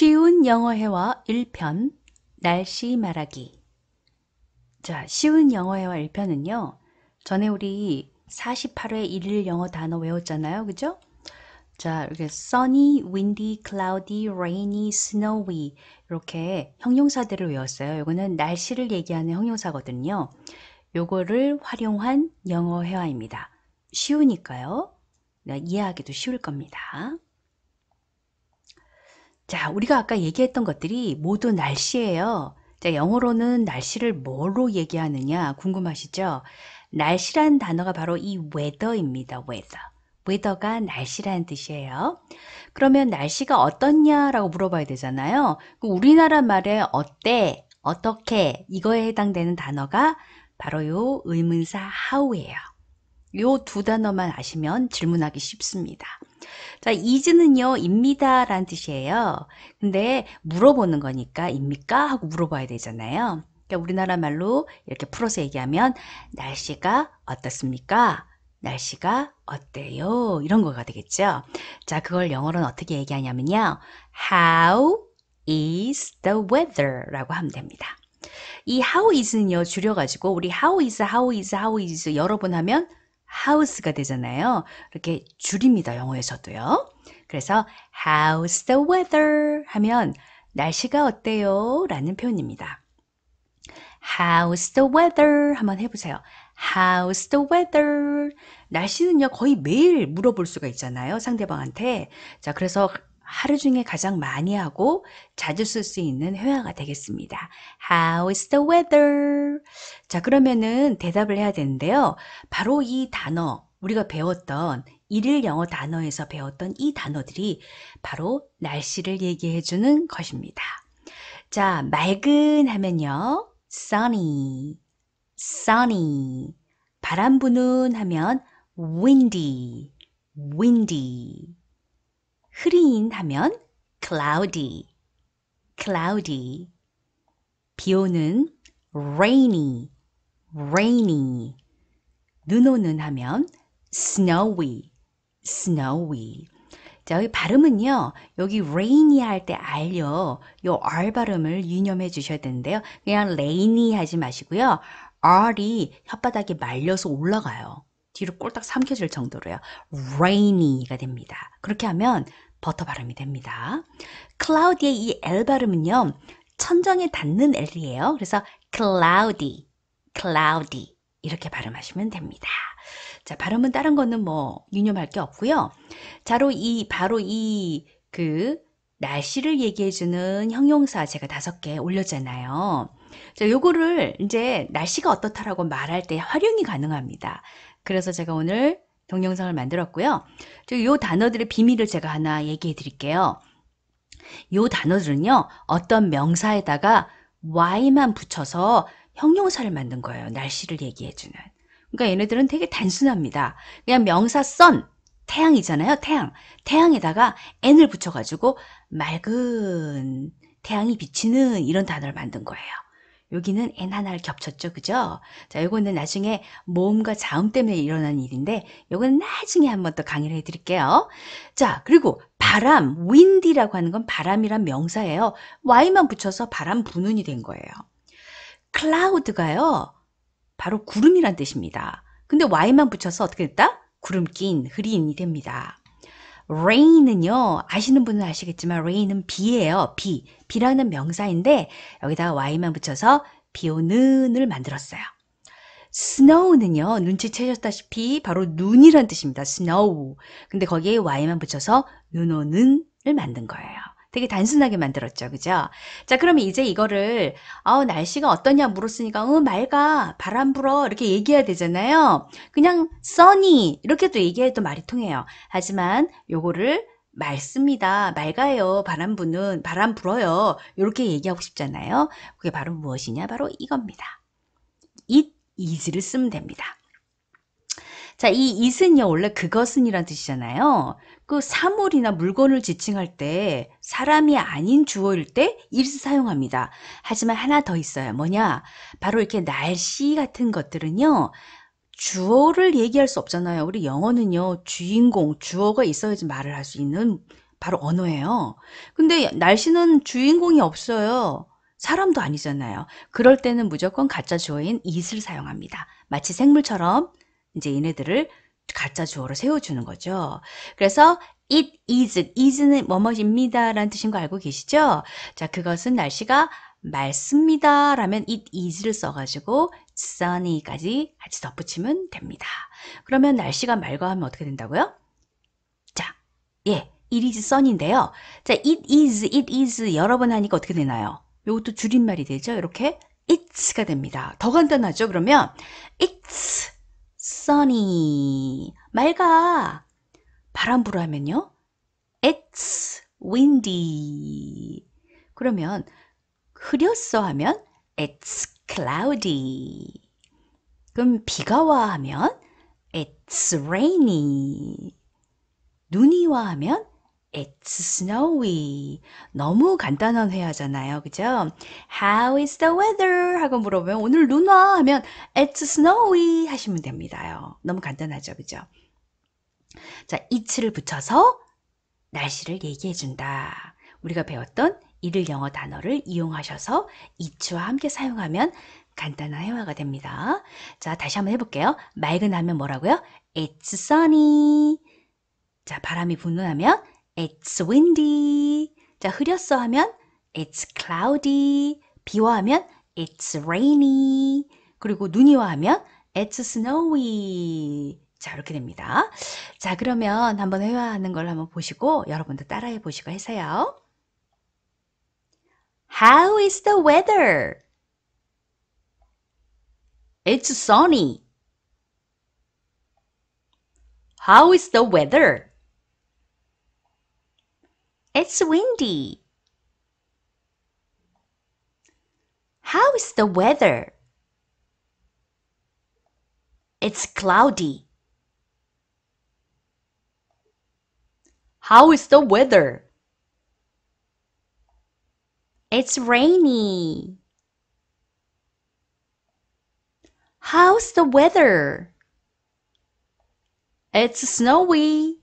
쉬운 영어 회화 1편 날씨 말하기 자, 쉬운 영어 회화 1편은요. 전에 우리 48회 1일 영어 단어 외웠잖아요. 그죠? 자, 이렇게 sunny, windy, cloudy, rainy, snowy 이렇게 형용사들을 외웠어요. 이거는 날씨를 얘기하는 형용사거든요. 요거를 활용한 영어 회화입니다. 쉬우니까요. 네, 이해하기도 쉬울 겁니다. 자, 우리가 아까 얘기했던 것들이 모두 날씨예요. 자, 영어로는 날씨를 뭐로 얘기하느냐 궁금하시죠? 날씨란 단어가 바로 이 weather입니다. weather. weather가 날씨라는 뜻이에요. 그러면 날씨가 어떻냐라고 물어봐야 되잖아요. 그 우리나라 말에 어때, 어떻게 이거에 해당되는 단어가 바로 요 의문사 how예요. 요 두 단어만 아시면 질문하기 쉽습니다. 자, is는요, 입니다. 라는 뜻이에요. 근데 물어보는 거니까, 입니까? 하고 물어봐야 되잖아요. 그러니까 우리나라 말로 이렇게 풀어서 얘기하면, 날씨가 어떻습니까? 날씨가 어때요? 이런 거가 되겠죠. 자, 그걸 영어로는 어떻게 얘기하냐면요. How is the weather? 라고 하면 됩니다. 이 how is는요, 줄여가지고, 우리 how is, how is, how is 여러 번 하면 house가 되잖아요. 이렇게 줄입니다. 영어에서도요. 그래서 how's the weather 하면 날씨가 어때요? 라는 표현입니다. How's the weather? 한번 해보세요. How's the weather? 날씨는요, 거의 매일 물어볼 수가 있잖아요. 상대방한테. 자, 그래서 하루 중에 가장 많이 하고 자주 쓸 수 있는 회화가 되겠습니다. How is the weather? 자, 그러면은 대답을 해야 되는데요. 바로 이 단어, 우리가 배웠던 일일 영어 단어에서 배웠던 이 단어들이 바로 날씨를 얘기해 주는 것입니다. 자, 맑은 하면요. sunny, sunny. 바람 부는 하면 windy, windy. 흐린 하면 cloudy, cloudy. 비 오는 rainy, rainy. 눈 오는 하면 snowy, snowy. 자, 여기 발음은요. 여기 rainy 할 때 R요. 요 R 발음을 유념해 주셔야 되는데요. 그냥 rainy 하지 마시고요. R이 혓바닥에 말려서 올라가요. 뒤로 꼴딱 삼켜질 정도로요. rainy가 됩니다. 그렇게 하면 버터 발음이 됩니다. cloudy의 이 L 발음은요. 천정에 닿는 L이에요. 그래서 cloudy, cloudy 이렇게 발음하시면 됩니다. 자, 발음은 다른 거는 뭐 유념할 게 없고요. 자로 이 바로 이 그 날씨를 얘기해 주는 형용사 제가 다섯 개 올렸잖아요. 자, 요거를 이제 날씨가 어떻다라고 말할 때 활용이 가능합니다. 그래서 제가 오늘 동영상을 만들었고요. 요 단어들의 비밀을 제가 하나 얘기해 드릴게요. 요 단어들은요. 어떤 명사에다가 y만 붙여서 형용사를 만든 거예요. 날씨를 얘기해 주는. 그러니까 얘네들은 되게 단순합니다. 그냥 명사 선 태양이잖아요. 태양. 태양에다가 n을 붙여가지고 맑은 태양이 비치는 이런 단어를 만든 거예요. 여기는 n 하나를 겹쳤죠. 그죠? 자, 요거는 나중에 모음과 자음 때문에 일어난 일인데 요거는 나중에 한번 더 강의를 해 드릴게요. 자, 그리고 바람, wind이라고 하는 건 바람이란 명사예요. y만 붙여서 바람 부는이 된 거예요. cloud가요. 바로 구름이란 뜻입니다. 근데 y만 붙여서 어떻게 됐다? 구름 낀, 흐린이 됩니다. Rain은요, 아시는 분은 아시겠지만 rain은 비예요. 비. 비라는 명사인데 여기다가 y만 붙여서 비 오는을 만들었어요. snow는요, 눈치채셨다시피 바로 눈이란 뜻입니다. snow. 근데 거기에 y만 붙여서 눈 오는을 만든 거예요. 되게 단순하게 만들었죠. 그죠? 자, 그러면 이제 이거를, 아 날씨가 어떠냐 물었으니까, 어, 맑아, 바람 불어, 이렇게 얘기해야 되잖아요. 그냥 sunny, 이렇게도 얘기해도 말이 통해요. 하지만 요거를 맑습니다. 맑아요. 바람 부는, 바람 불어요. 이렇게 얘기하고 싶잖아요. 그게 바로 무엇이냐? 바로 이겁니다. it is를 쓰면 됩니다. 자, 이 it은요, 원래 그것은이란 뜻이잖아요. 그 사물이나 물건을 지칭할 때 사람이 아닌 주어일 때 it을 사용합니다. 하지만 하나 더 있어요. 뭐냐? 바로 이렇게 날씨 같은 것들은요, 주어를 얘기할 수 없잖아요. 우리 영어는요, 주인공, 주어가 있어야지 말을 할 수 있는 바로 언어예요. 근데 날씨는 주인공이 없어요. 사람도 아니잖아요. 그럴 때는 무조건 가짜 주어인 it을 사용합니다. 마치 생물처럼 이제 얘네들을 가짜 주어로 세워주는 거죠. 그래서 it is, is는 뭐뭐입니다 라는 뜻인 거 알고 계시죠? 자, 그것은 날씨가 맑습니다 라면 it is를 써가지고 sunny까지 같이 덧붙이면 됩니다. 그러면 날씨가 맑아 하면 어떻게 된다고요? 자, 예, it is sun인데요. 자, it is, it is 여러 번 하니까 어떻게 되나요? 이것도 줄임말이 되죠. 이렇게 it's가 됩니다. 더 간단하죠. 그러면 it's sunny 맑아 바람 불어 하면요. it's windy 그러면 흐렸어 하면 it's cloudy 그럼 비가 와 하면 it's rainy 눈이 와 하면 It's snowy. 너무 간단한 회화잖아요. 그죠? How is the weather? 하고 물어보면 오늘 눈 와? 하면 It's snowy 하시면 됩니다요. 너무 간단하죠. 그죠? 자, it를 붙여서 날씨를 얘기해 준다. 우리가 배웠던 이를 영어 단어를 이용하셔서 it와 함께 사용하면 간단한 회화가 됩니다. 자, 다시 한번 해볼게요. 맑은 하면 뭐라고요? It's sunny. 자, 바람이 부는 하면 It's windy. 자, 흐렸어 하면 It's cloudy. 비와 하면 It's rainy. 그리고 눈이 와 하면 It's snowy. 자, 이렇게 됩니다. 자, 그러면 한번 회화하는 걸 한번 보시고 여러분도 따라해 보시고 해서요. How is the weather? It's sunny. How is the weather? It's windy. How is the weather? It's cloudy. How is the weather? It's rainy. How's the weather? It's snowy.